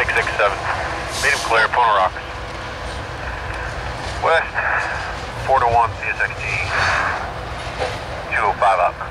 667. Medium clear, Pono Rocks. West, 4 to 1, PSXT. 205 up.